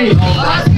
Hey!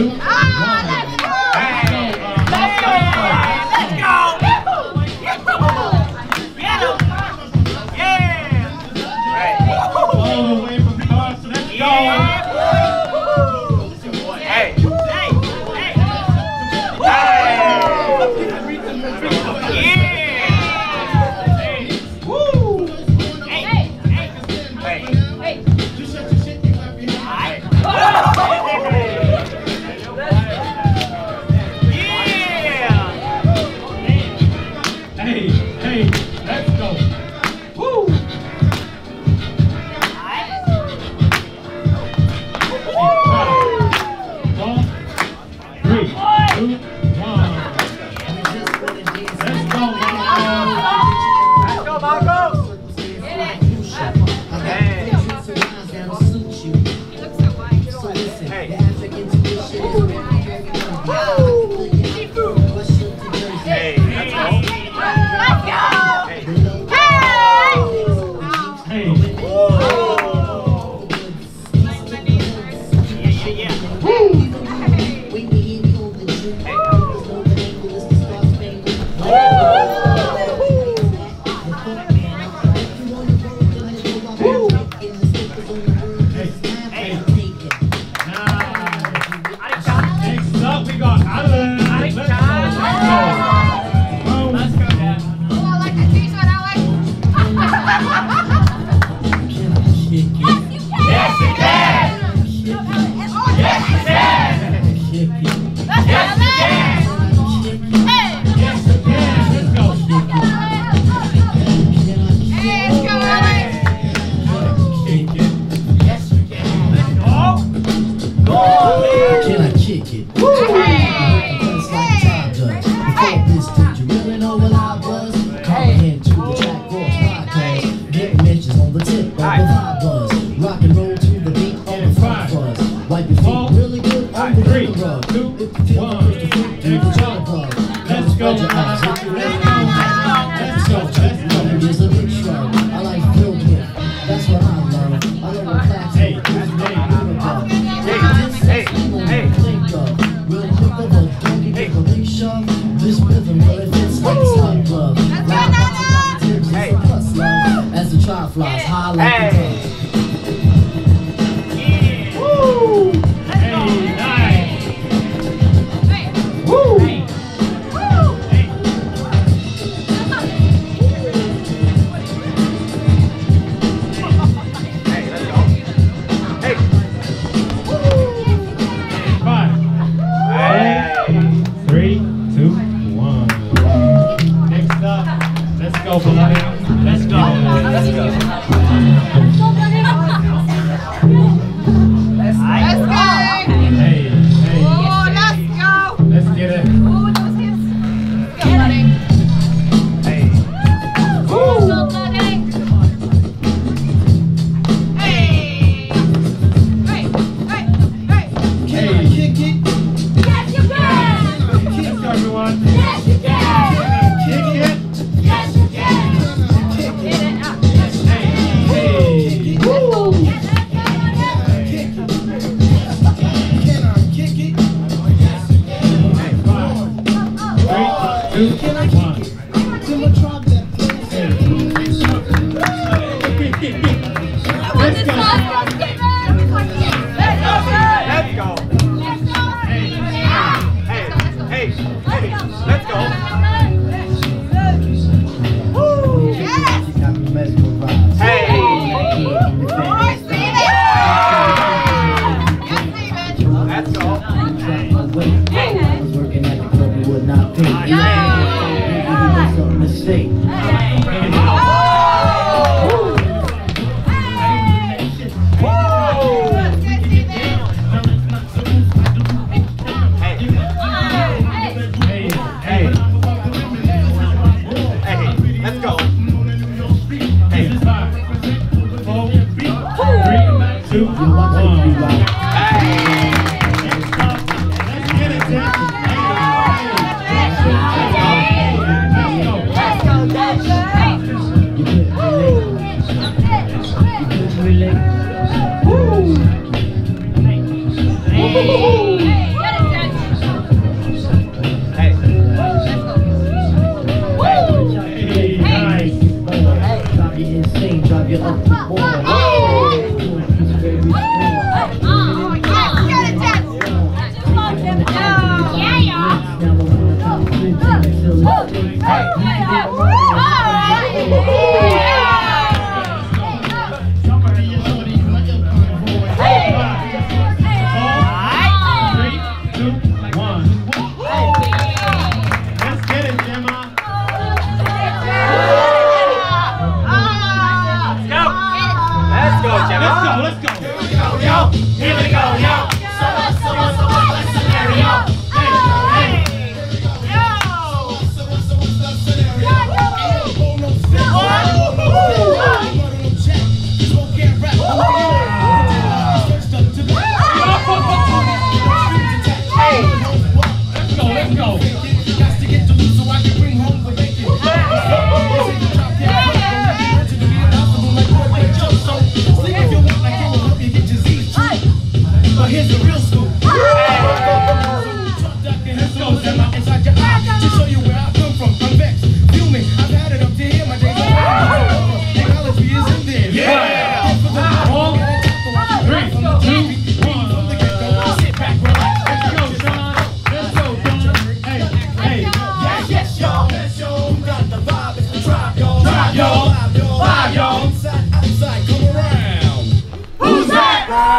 Belgium Right, three, two, one, and. Let's go. Let's go. Let's go. Let's go. I like filled with. That's what I love. I love a classic. Hey, hey, hey, hey, hey, hey. We'll hook up a doggy This rhythm, but fits like a slug glove. Let's go, Nana. As the tri flies, high はい、は。